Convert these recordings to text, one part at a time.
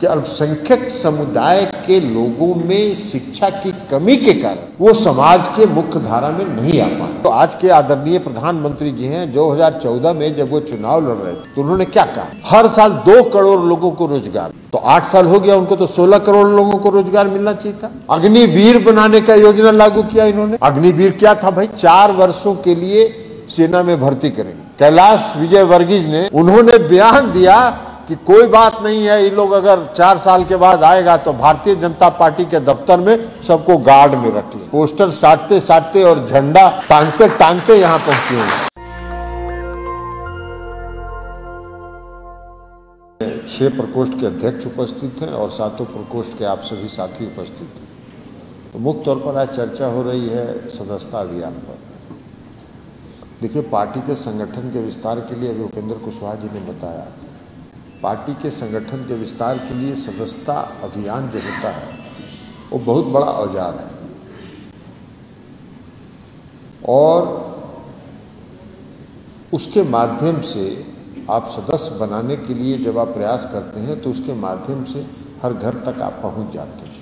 कि अल्पसंख्यक समुदाय के लोगों में शिक्षा की कमी के कारण वो समाज के मुख्य धारा में नहीं आ पाए। तो आज के आदरणीय प्रधानमंत्री जी हैं 2014 में जब वो चुनाव लड़ रहे थे तो उन्होंने क्या कहा? हर साल दो करोड़ लोगों को रोज़गार। तो आठ साल हो गया, उनको तो सोलह करोड़ लोगों को रोज़गार मिलना चाहिए था। अग्निवीर बनाने का योजना लागू किया इन्होंने। अग्निवीर क्या था भाई? चार वर्षों के लिए सेना में भर्ती करेंगे। कैलाश विजय वर्गीज ने उन्होंने बयान दिया कि कोई बात नहीं है, ये लोग अगर चार साल के बाद आएगा तो भारतीय जनता पार्टी के दफ्तर में सबको गार्ड में रख ले। पोस्टर साटते साटते और झंडा टांगते टांगते यहाँ पहुँचे हैं। छह प्रकोष्ठ के अध्यक्ष उपस्थित हैं और सातों प्रकोष्ठ के आप सभी साथी उपस्थित हैं। तो मुख्य तौर पर आज चर्चा हो रही है सदस्यता अभियान पर। देखिए, पार्टी के संगठन के विस्तार के लिए अभी उपेंद्र कुशवाहा जी ने बताया। पार्टी के संगठन के विस्तार के लिए सदस्यता अभियान जो होता है, वो बहुत बड़ा औज़ार है। और उसके माध्यम से आप सदस्य बनाने के लिए जब आप प्रयास करते हैं तो उसके माध्यम से हर घर तक आप पहुँच जाते हैं।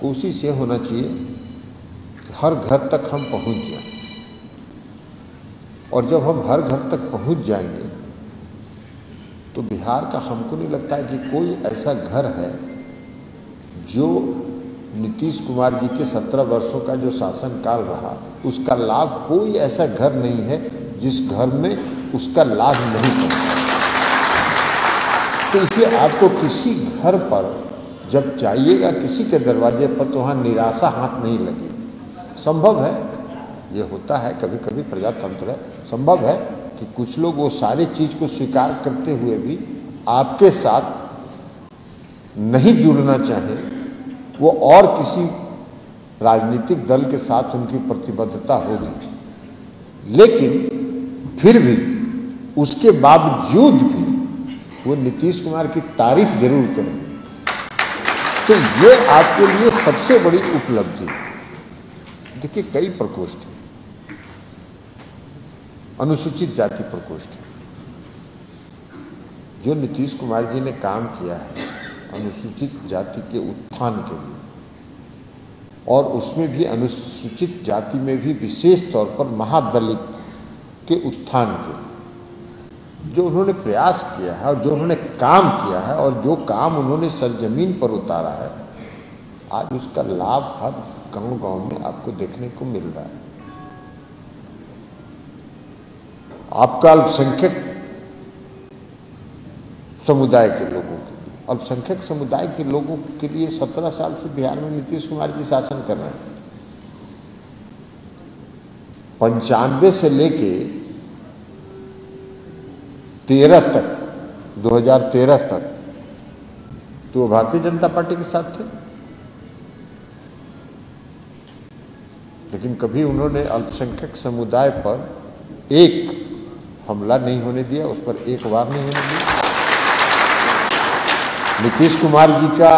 कोशिश ये होना चाहिए कि हर घर तक हम पहुँच जाएँ। और जब हम हर घर तक पहुँच जाएँगे तो बिहार का हमको नहीं लगता है कि कोई ऐसा घर है जो नीतीश कुमार जी के सत्रह वर्षों का जो शासनकाल रहा, उसका लाभ कोई ऐसा घर नहीं है जिस घर में उसका लाभ नहीं पहुँचा तो इसलिए आपको किसी घर पर जब चाहिएगा किसी के दरवाजे पर तो वहाँ निराशा हाथ नहीं लगेगी। संभव है, ये होता है कभी कभी प्रजातंत्र है, संभव है कि कुछ लोग वो सारी चीज़ को स्वीकार करते हुए भी आपके साथ नहीं जुड़ना चाहें, वो और किसी राजनीतिक दल के साथ उनकी प्रतिबद्धता होगी। लेकिन फिर भी उसके बावजूद भी वो नीतीश कुमार की तारीफ़ ज़रूर करें। तो ये आपके लिए सबसे बड़ी उपलब्धि देखिए, कई प्रकोष्ठ हैं। अनुसूचित जाति प्रकोष्ठ जो नीतीश कुमार जी ने काम किया है अनुसूचित जाति के उत्थान के लिए, और उसमें भी अनुसूचित जाति में भी विशेष तौर पर महादलित के उत्थान के लिए, जो उन्होंने प्रयास किया है और जो उन्होंने काम किया है और जो काम उन्होंने सरजमीन पर उतारा है, आज उसका लाभ हर गाँव गाँव में आपको देखने को मिल रहा है। आपका अल्पसंख्यक समुदाय के लोगों के अल्पसंख्यक समुदाय के लोगों के लिए सत्रह साल से बिहार में नीतीश कुमार जी शासन कर रहे हैं। पंचानवे से लेके तेरह तक 2013 तक तो वो भारतीय जनता पार्टी के साथ थे। लेकिन कभी उन्होंने अल्पसंख्यक समुदाय पर एक हमला नहीं होने दिया, उस पर एक बार नहीं होने दिया। नीतीश कुमार जी का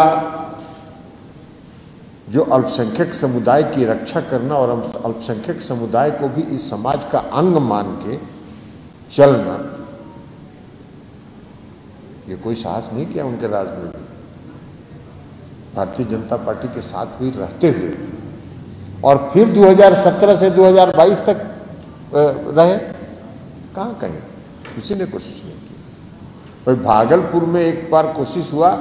जो अल्पसंख्यक समुदाय की रक्षा करना और अल्पसंख्यक समुदाय को भी इस समाज का अंग मान के चलना, ये कोई साहस नहीं किया उनके राज में। भारतीय जनता पार्टी के साथ भी रहते हुए। और फिर 2017 से 2022 तक रहे। कहाँ कहीं किसी ने कोशिश नहीं की। भाई, भागलपुर में एक बार कोशिश हुआ।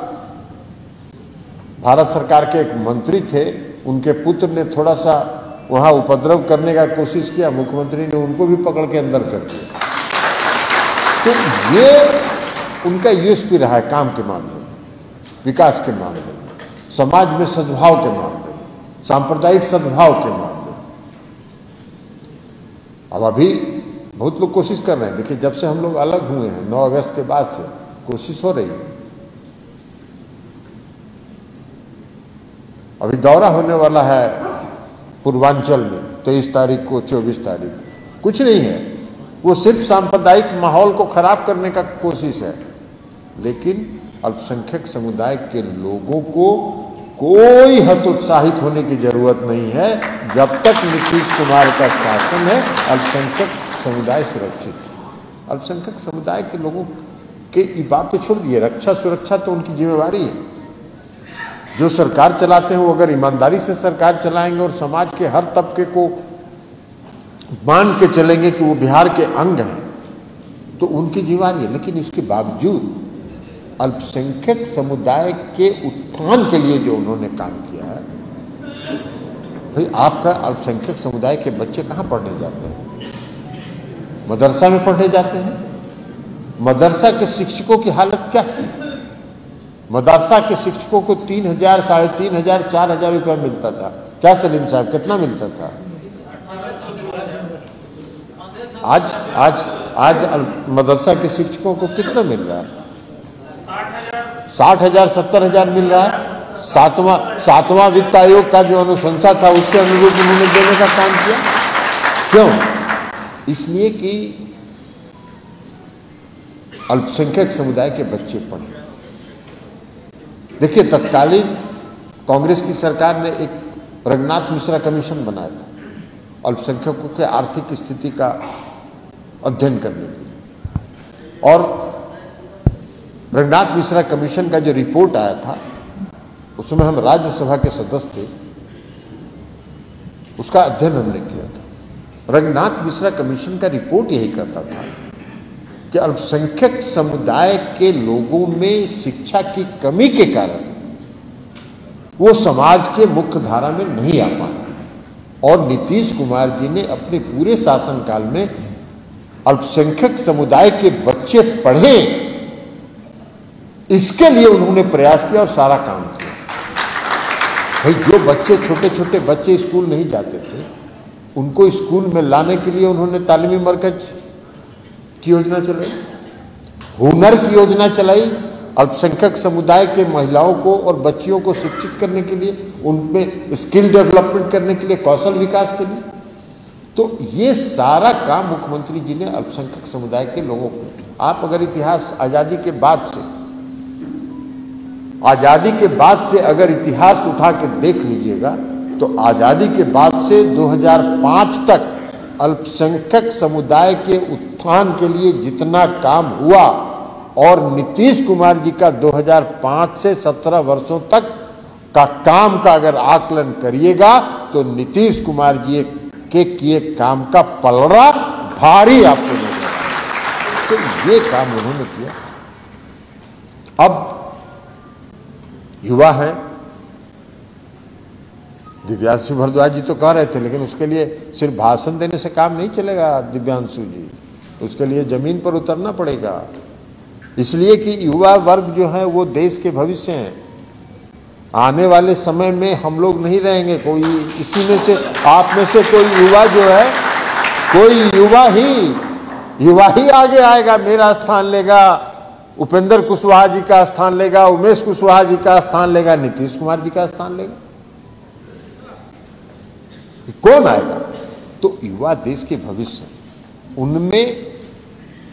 भारत सरकार के एक मंत्री थे, उनके पुत्र ने थोड़ा सा वहाँ उपद्रव करने का कोशिश किया। मुख्यमंत्री ने उनको भी पकड़ के अंदर कर दिया। तो ये, उनका यूएसपी रहा है काम के मामले में, विकास के मामले में, समाज में सद्भाव के मामले में, सांप्रदायिक सद्भाव के मामले में। अब अभी बहुत लोग कोशिश कर रहे हैं। देखिए, जब से हम लोग अलग हुए हैं, नौ अगस्त के बाद से कोशिश हो रही है। अभी दौरा होने वाला है पूर्वांचल में, तेईस तारीख को, चौबीस तारीख कुछ नहीं है। वो सिर्फ़ सांप्रदायिक माहौल को खराब करने का कोशिश है। लेकिन अल्पसंख्यक समुदाय के लोगों को कोई हतोत्साहित होने की ज़रूरत नहीं है। जब तक नीतीश कुमार का शासन है, अल्पसंख्यक समुदाय सुरक्षित। अल्पसंख्यक समुदाय के लोगों के ये बात तो छोड़ दिए, रक्षा सुरक्षा तो उनकी जिम्मेवारी है। जो सरकार चलाते हैं वो अगर ईमानदारी से सरकार चलाएँगे और समाज के हर तबके को मान के चलेंगे कि वो बिहार के अंग हैं तो उनकी जिम्मेवारी है। लेकिन इसके बावजूद अल्पसंख्यक समुदाय के उत्थान के लिए जो उन्होंने काम किया है, भाई आपका अल्पसंख्यक समुदाय के बच्चे कहाँ पढ़ने जाते हैं? मदरसा में पढ़ने जाते हैं। मदरसा के शिक्षकों की हालत क्या थी? मदरसा के शिक्षकों को तीन हज़ार, साढ़े तीन हज़ार, चार हज़ार रुपया मिलता था। क्या सलीम साहब, कितना मिलता था? आज आज आज मदरसा के शिक्षकों को कितना मिल रहा है? साठ हज़ार, सत्तर हज़ार मिल रहा है। सातवां सातवां वित्त आयोग का जो अनुशंसा था, उसके अनुरूप उन्होंने देने का काम किया। क्यों? इसलिए कि अल्पसंख्यक समुदाय के बच्चे पढ़े। देखिए, तत्कालीन कांग्रेस की सरकार ने एक रंगनाथ मिश्रा कमीशन बनाया था, अल्पसंख्यकों के आर्थिक स्थिति का अध्ययन करने के लिए। और रंगनाथ मिश्रा कमीशन का जो रिपोर्ट आया था, उसमें हम राज्यसभा के सदस्य थे, उसका अध्ययन हमने किया था। रंगनाथ मिश्रा कमीशन का रिपोर्ट यही करता था कि अल्पसंख्यक समुदाय के लोगों में शिक्षा की कमी के कारण वो समाज के मुख्य धारा में नहीं आ पाए। और नीतीश कुमार जी ने अपने पूरे शासनकाल में अल्पसंख्यक समुदाय के बच्चे पढ़े, इसके लिए उन्होंने प्रयास किया और सारा काम किया। भाई, जो बच्चे छोटे छोटे बच्चे स्कूल नहीं जाते थे उनको स्कूल में लाने के लिए उन्होंने तालीमी मरकज की योजना चलाई, हुनर की योजना चलाई, अल्पसंख्यक समुदाय के महिलाओं को और बच्चियों को शिक्षित करने के लिए उनमें स्किल डेवलपमेंट करने के लिए, कौशल विकास के लिए। तो ये सारा काम मुख्यमंत्री जी ने अल्पसंख्यक समुदाय के लोगों को आप अगर इतिहास आज़ादी के बाद से, आज़ादी के बाद से अगर इतिहास उठा के देख लीजिएगा तो आज़ादी के बाद से 2005 तक अल्पसंख्यक समुदाय के उत्थान के लिए जितना काम हुआ, और नीतीश कुमार जी का 2005 से 17 वर्षों तक का काम का अगर आकलन करिएगा तो नीतीश कुमार जी के किए काम का पलड़ा भारी आपको नज़र तो ये काम उन्होंने किया। अब युवा है दिव्यांशु भरद्वाज जी तो कह रहे थे, लेकिन उसके लिए सिर्फ़ भाषण देने से काम नहीं चलेगा दिव्यांशु जी। उसके लिए ज़मीन पर उतरना पड़ेगा। इसलिए कि युवा वर्ग जो है, वो देश के भविष्य हैं। आने वाले समय में हम लोग नहीं रहेंगे। कोई इसी में से, आप में से कोई युवा जो है, कोई युवा ही युवा ही आगे आएगा, मेरा स्थान लेगा, उपेंद्र कुशवाहा जी का स्थान लेगा, उमेश कुशवाहा जी का स्थान लेगा, नीतीश कुमार जी का स्थान लेगा। कौन आएगा? तो युवा देश के भविष्य, उनमें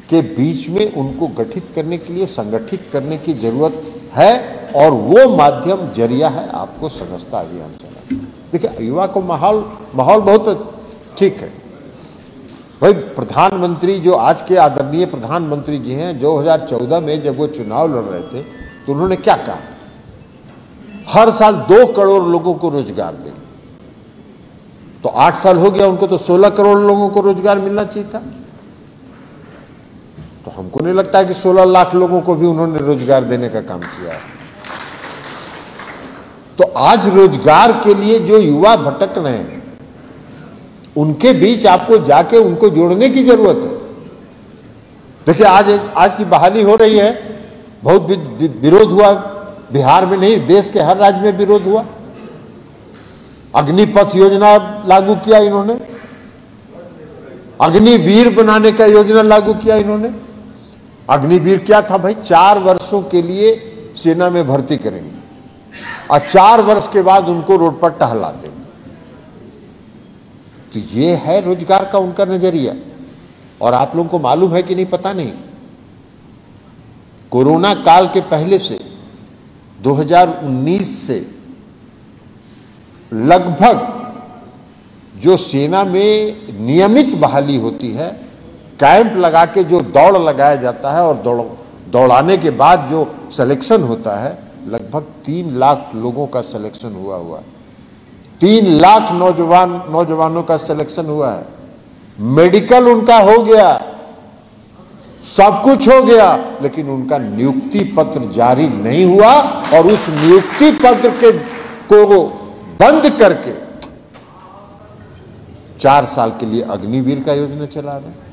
के बीच में उनको गठित करने के लिए, संगठित करने की ज़रूरत है और वो माध्यम, ज़रिया है आपको सदस्यता अभियान चला देखिए, युवा को माहौल माहौल बहुत ठीक है। भाई, प्रधानमंत्री जो आज के आदरणीय प्रधानमंत्री जी हैं 2014 में जब वो चुनाव लड़ रहे थे तो उन्होंने क्या कहा? हर साल दो करोड़ लोगों को रोज़गार देंगे। तो आठ साल हो गया उनको तो सोलह करोड़ लोगों को रोज़गार मिलना चाहिए था। तो हमको नहीं लगता कि सोलह लाख लोगों को भी उन्होंने रोज़गार देने का काम किया तो आज रोज़गार के लिए जो युवा भटक रहे हैं, उनके बीच आपको जाके उनको जोड़ने की ज़रूरत है। देखिए, आज आज की बहाली हो रही है। बहुत विरोध हुआ। बिहार में नहीं, देश के हर राज्य में विरोध हुआ। अग्निपथ योजना लागू किया इन्होंने। अग्निवीर बनाने का योजना लागू किया इन्होंने। अग्निवीर क्या था भाई? चार वर्षों के लिए सेना में भर्ती करेंगे। और चार वर्ष के बाद उनको रोड पर टहला देंगे। तो ये है रोज़गार का उनका नज़रिया। और आप लोगों को मालूम है कि नहीं, पता नहीं। कोरोना काल के पहले से 2019 से लगभग जो सेना में नियमित बहाली होती है, कैंप लगा के जो दौड़ लगाया जाता है और दौड़, दौड़ाने के बाद जो सिलेक्शन होता है, लगभग तीन लाख लोगों का सिलेक्शन हुआ हुआ तीन लाख नौजवान, नौजवानों का सिलेक्शन हुआ है। मेडिकल उनका हो गया, सब कुछ हो गया, लेकिन उनका नियुक्ति पत्र जारी नहीं हुआ और उस नियुक्ति पत्र के को बंद करके चार साल के लिए अग्निवीर का योजना चला रहे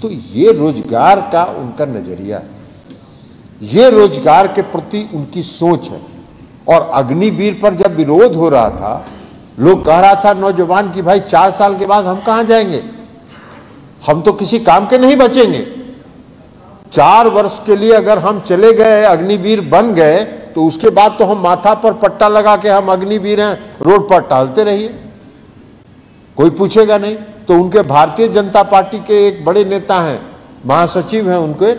तो ये रोज़गार का उनका नज़रिया है। ये रोज़गार के प्रति उनकी सोच है। और अग्निवीर पर जब विरोध हो रहा था, लोग कह रहा था, नौजवान की भाई, चार साल के बाद हम कहाँ जाएँगे? हम तो किसी काम के नहीं बचेंगे। चार वर्ष के लिए अगर हम चले गए, अग्निवीर बन गए तो उसके बाद तो हम माथा पर पट्टा लगा के हम अग्निवीर हैं। रोड पर टहलते रहिए। कोई पूछेगा नहीं। तो उनके भारतीय जनता पार्टी के एक बड़े नेता हैं, महासचिव हैं उनके,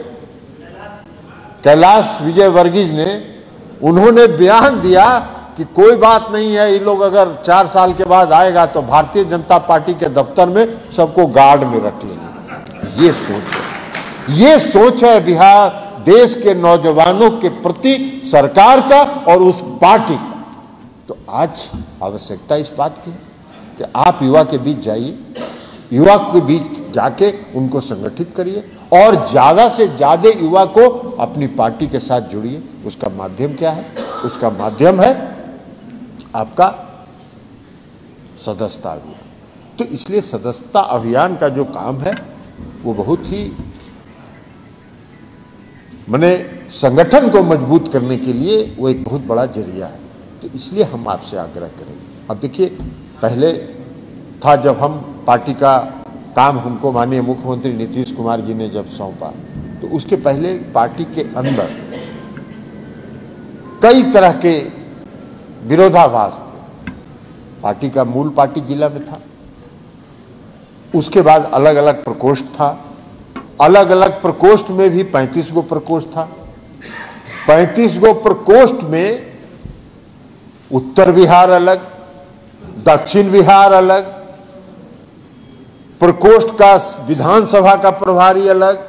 कैलाश विजय वर्गीज ने, उन्होंने बयान दिया कि कोई बात नहीं है, ये लोग अगर चार साल के बाद आएगा तो भारतीय जनता पार्टी के दफ्तर में सबको गार्ड में रख लेंगे। ये सोच है। ये सोच है बिहार देश के नौजवानों के प्रति सरकार का और उस पार्टी का। आज आवश्यकता इस बात की कि आप युवा के बीच जाइए, युवा के बीच जाके उनको संगठित करिए और ज़्यादा से ज़्यादा युवा को अपनी पार्टी के साथ जुड़िए। उसका माध्यम क्या है? उसका माध्यम है आपका सदस्यता अभियान। तो इसलिए सदस्यता अभियान का जो काम है, वो बहुत ही मैंने संगठन को मज़बूत करने के लिए वो एक बहुत बड़ा ज़रिया है। तो इसलिए हम आपसे आग्रह करेंगे अब देखिए, पहले था जब हम पार्टी का काम हमको माननीय मुख्यमंत्री नीतीश कुमार जी ने जब सौंपा तो उसके पहले पार्टी के अंदर कई तरह के विरोधाभास थे। पार्टी का मूल पार्टी जिला में था, उसके बाद अलग अलग प्रकोष्ठ था अलग अलग प्रकोष्ठ में भी 35 गो प्रकोष्ठ था। 35 गो प्रकोष्ठ में उत्तर बिहार अलग, दक्षिण बिहार अलग, प्रकोष्ठ का विधानसभा का प्रभारी अलग,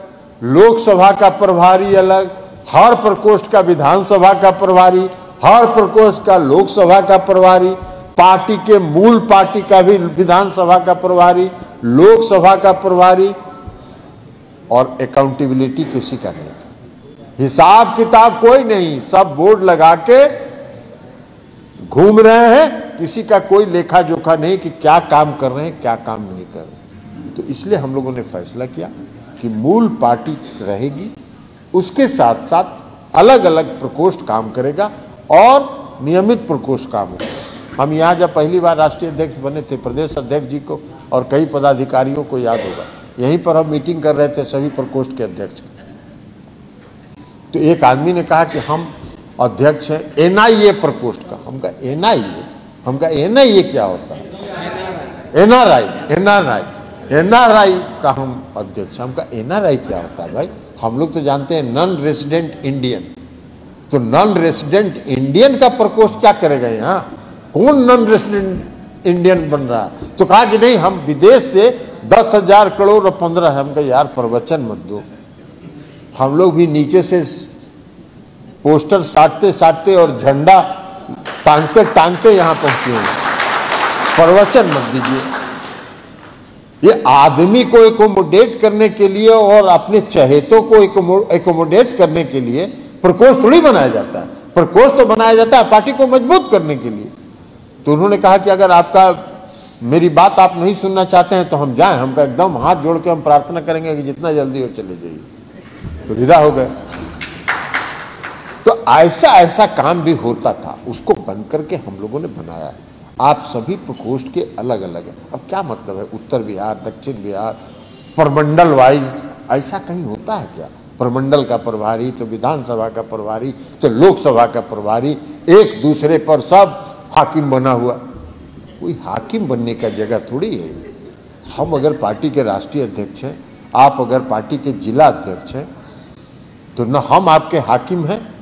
लोकसभा का प्रभारी अलग, हर प्रकोष्ठ का विधानसभा का प्रभारी, हर प्रकोष्ठ का लोकसभा का प्रभारी, पार्टी के मूल पार्टी का भी विधानसभा का प्रभारी, लोकसभा का प्रभारी, और अकाउंटेबिलिटी किसी का नहीं था। हिसाब किताब कोई नहीं, सब बोर्ड लगा के घूम रहे हैं, किसी का कोई लेखा जोखा नहीं कि क्या काम कर रहे हैं, क्या काम नहीं कर रहे तो इसलिए हम लोगों ने फैसला किया कि मूल पार्टी रहेगी, उसके साथ साथ अलग अलग प्रकोष्ठ काम करेगा और नियमित प्रकोष्ठ काम होगा। हम यहाँ जब पहली बार राष्ट्रीय अध्यक्ष बने थे, प्रदेश अध्यक्ष जी को और कई पदाधिकारियों को याद होगा। यहीं पर हम मीटिंग कर रहे थे सभी प्रकोष्ठ के अध्यक्ष। तो एक आदमी ने कहा कि हम अध्यक्ष हैं, एनआईए प्रकोष्ठ का। हम कहा एनआईए हम कहा एनआईए क्या होता है? एनआरआई एनआरआई एनआरआई का हम अध्यक्ष हम कहा एनआरआई क्या होता है भाई? हम लोग तो जानते हैं नॉन रेसिडेंट इंडियन तो नॉन रेसिडेंट इंडियन का प्रकोष्ठ क्या करेगा यहाँ? कौन नॉन रेसिडेंट इंडियन बन रहा है? तो कहा कि नहीं, हम विदेश से दस हज़ार करोड़ और पंद्रह हम कहा यार प्रवचन मत दो। हम लोग भी नीचे से पोस्टर साटते साटते और झंडा टांगते टांगते यहाँ पहुँचे हैं। प्रवचन मत दीजिए। ये आदमी को एकोमोडेट करने के लिए और अपने चहेतों को एकोमोडेट करने के लिए प्रकोष्ठ थोड़ी बनाया जाता है। प्रकोष्ठ तो बनाया जाता है पार्टी को मज़बूत करने के लिए। तो उन्होंने कहा कि अगर आपका, मेरी बात आप नहीं सुनना चाहते हैं तो हम जाएँ, हमका एकदम हाथ जोड़ के हम प्रार्थना करेंगे कि जितना जल्दी हो चले जाइए। तो विदा हो गए। तो ऐसा ऐसा काम भी होता था। उसको बंद करके हम लोगों ने बनाया है। आप सभी प्रकोष्ठ के अलग अलग है। अब क्या मतलब है? उत्तर बिहार, दक्षिण बिहार, परमंडल वाइज ऐसा कहीं होता है क्या? प्रमंडल का प्रभारी तो विधानसभा का प्रभारी तो लोकसभा का प्रभारी, एक दूसरे पर सब हाकिम बना हुआ। कोई हाकिम बनने का जगह थोड़ी है। हम अगर पार्टी के राष्ट्रीय अध्यक्ष हैं, आप अगर पार्टी के जिला अध्यक्ष हैं तो न हम आपके हाकिम हैं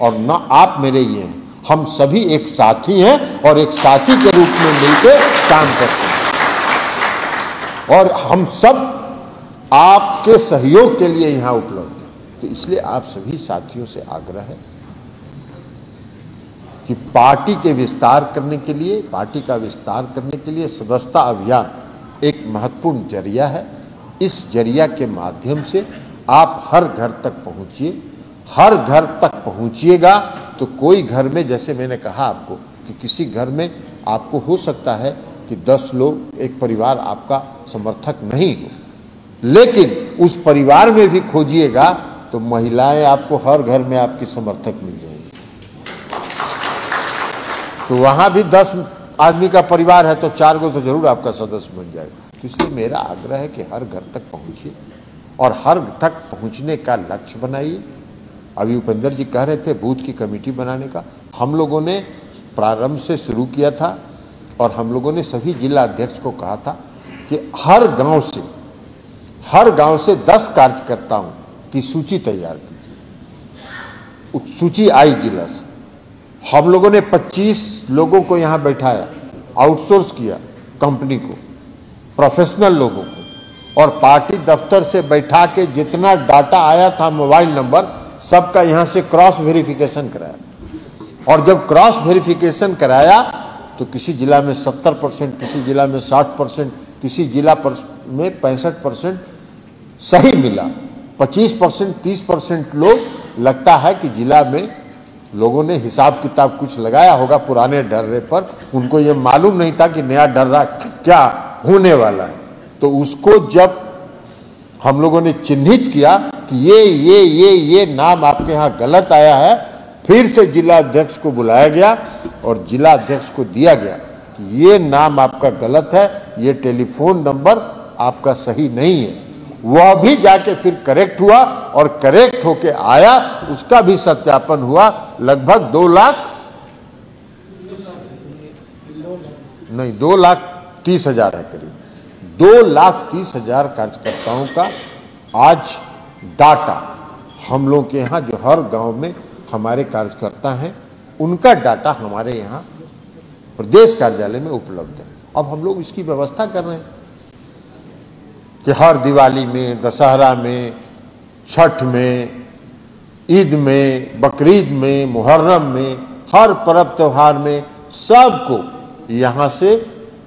और न आप मेरे ये हैं। हम सभी एक साथी हैं और एक साथी के रूप में मिलकर काम करते हैं। और हम सब आपके सहयोग के लिए यहाँ उपलब्ध हैं। तो इसलिए आप सभी साथियों से आग्रह है कि पार्टी के विस्तार करने के लिए, पार्टी का विस्तार करने के लिए सदस्यता अभियान एक महत्वपूर्ण ज़रिया है। इस ज़रिया के माध्यम से आप हर घर तक पहुंचिए। हर घर तक पहुंचिएगा तो कोई घर में, जैसे मैंने कहा आपको, कि किसी घर में आपको हो सकता है कि दस लोग, एक परिवार आपका समर्थक नहीं हो। लेकिन उस परिवार में भी खोजिएगा तो महिलाएँ आपको हर घर में आपकी समर्थक मिल जाएँगी। तो वहाँ भी दस आदमी का परिवार है तो चार गो तो ज़रूर आपका सदस्य बन जाएगा। तो इसलिए मेरा आग्रह है कि हर घर तक पहुंचिए और हर तक पहुँचने का लक्ष्य बनाइए। अभी उपेंद्र जी कह रहे थे बूथ की कमेटी बनाने का। हम लोगों ने प्रारंभ से शुरू किया था और हम लोगों ने सभी जिला अध्यक्ष को कहा था कि हर गाँव से, हर गाँव से दस कार्यकर्ताओं की सूची तैयार कीजिए। सूची आई जिला से। हम लोगों ने 25 लोगों को यहाँ बैठाया, आउटसोर्स किया कंपनी को, प्रोफेशनल लोगों को, और पार्टी दफ्तर से बैठा के जितना डाटा आया था मोबाइल नंबर सबका यहाँ से क्रॉस वेरिफिकेशन कराया। और जब क्रॉस वेरिफिकेशन कराया तो किसी जिला में 70 परसेंट, किसी जिला में 60 परसेंट, किसी जिला पर, में पैंसठ परसेंट सही मिला। 25 परसेंट, तीस परसेंट लोग, लगता है कि जिला में लोगों ने हिसाब किताब कुछ लगाया होगा पुराने डर्रे पर। उनको ये मालूम नहीं था कि नया डर्रा क्या होने वाला है। तो उसको जब हम लोगों ने चिन्हित किया कि ये ये ये ये नाम आपके यहाँ गलत आया है, फिर से जिला अध्यक्ष को बुलाया गया और जिला अध्यक्ष को दिया गया कि ये नाम आपका गलत है, ये टेलीफोन नंबर आपका सही नहीं है। वह भी जाके फिर करेक्ट हुआ और करेक्ट होके आया, उसका भी सत्यापन हुआ, लगभग दो लाख नहीं, दो लाख तीस हज़ार है करीब। दो लाख तीस हज़ार कार्यकर्ताओं का आज डाटा हम लोग के यहाँ जो हर गाँव में हमारे कार्यकर्ता हैं, उनका डाटा हमारे यहाँ प्रदेश कार्यालय में उपलब्ध है। अब हम लोग इसकी व्यवस्था कर रहे हैं कि हर दिवाली में, दशहरा में, छठ में, ईद में, बकरीद में, मुहर्रम में, हर पर्व त्यौहार में सबको यहाँ से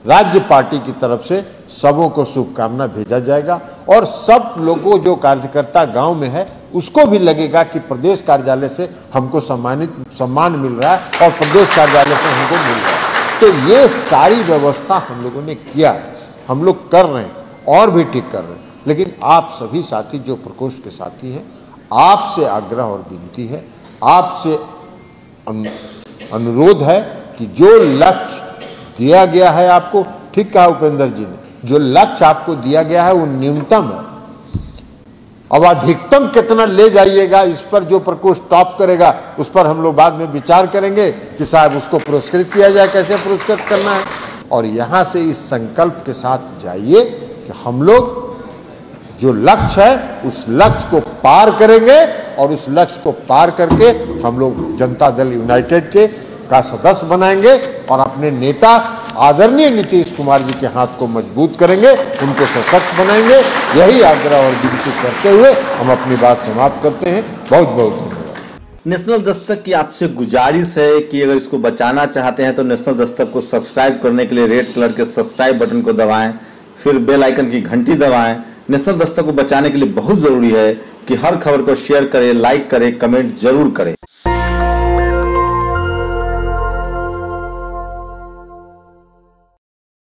राज्य पार्टी की तरफ़ से सबों को शुभकामना भेजा जाएगा। और सब लोगों, जो कार्यकर्ता गाँव में है, उसको भी लगेगा कि प्रदेश कार्यालय से हमको सम्मानित, सम्मान मिल रहा है और प्रदेश कार्यालय से हमको मिल रहा है। तो ये सारी व्यवस्था हम लोगों ने किया है। हम लोग कर रहे हैं, और भी ठीक कर रहे हैं। लेकिन आप सभी साथी, जो प्रकोष्ठ के साथी हैं, आपसे आग्रह और विनती है, आपसे अनुरोध है कि जो लक्ष्य दिया गया है आपको, ठीक कहा उपेंद्र जी ने जो लक्ष्य आपको दिया गया है वो न्यूनतम है। अब अधिकतम कितना ले जाइएगा, इस पर जो प्रकोष्ठ टॉप करेगा, उस पर हम लोग बाद में विचार करेंगे कि साहब उसको पुरस्कृत किया जाए, कैसे पुरस्कृत करना है। और यहाँ से इस संकल्प के साथ जाइए कि हम लोग जो लक्ष्य है, उस लक्ष्य को पार करेंगे और उस लक्ष्य को पार करके हम लोग जनता दल यूनाइटेड के का सदस्य बनाएँगे और अपने नेता आदरणीय नीतीश कुमार जी के हाथ को मज़बूत करेंगे, उनको सशक्त बनाएँगे। यही आग्रह और विनती करते हुए हम अपनी बात समाप्त करते हैं। बहुत बहुत नेशनल दस्तक की आपसे गुजारिश है कि अगर इसको बचाना चाहते हैं तो नेशनल दस्तक को सब्सक्राइब करने के लिए रेड कलर के सब्सक्राइब बटन को दबाएँ, फिर बेल आइकन की घंटी दबाएँ। नेशनल दस्तक को बचाने के लिए बहुत ज़रूरी है कि हर खबर को शेयर करें, लाइक करें, कमेंट ज़रूर करें।